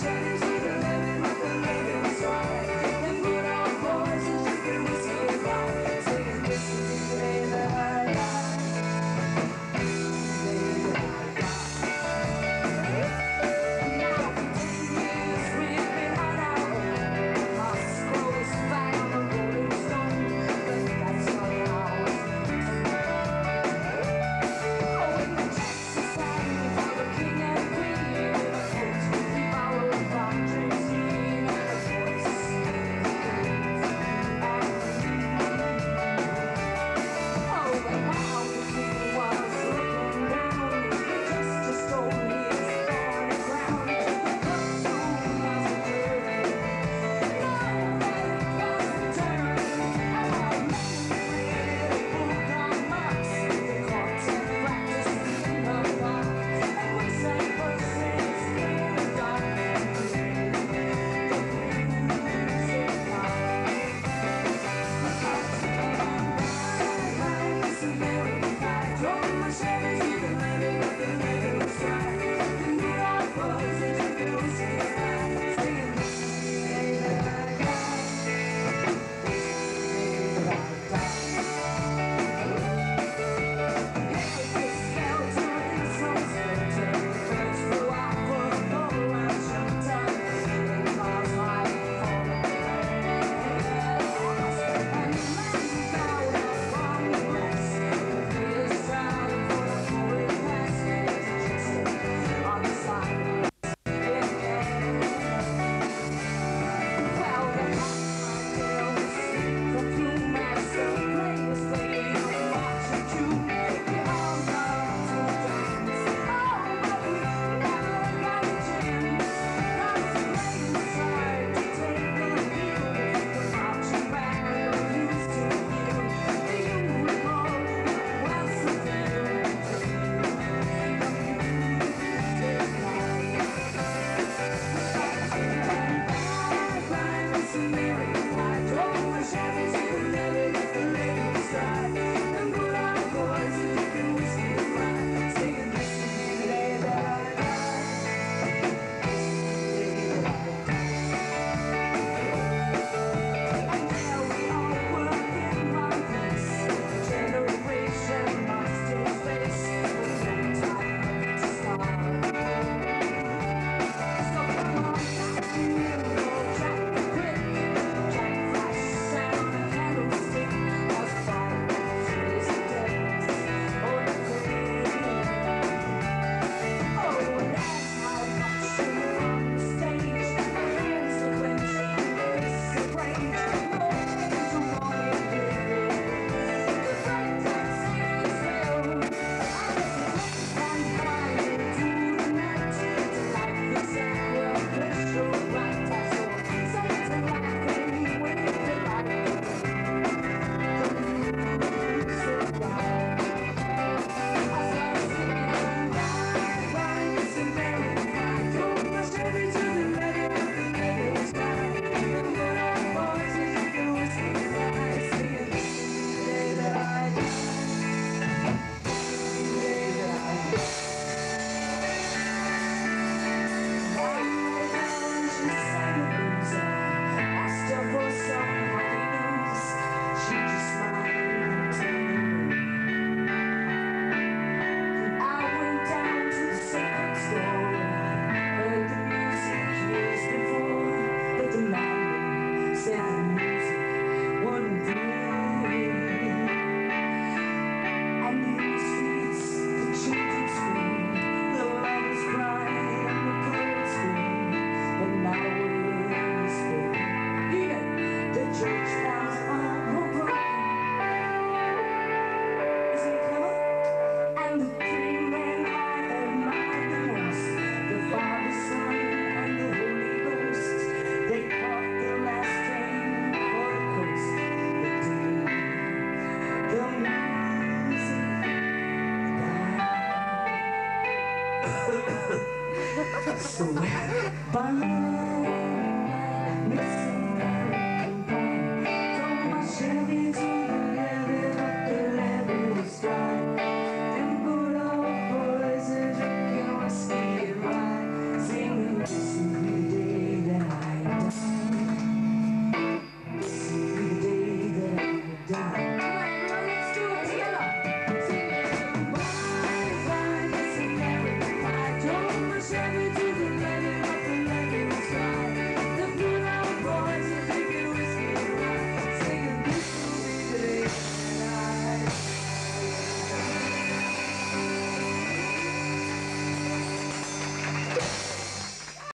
shady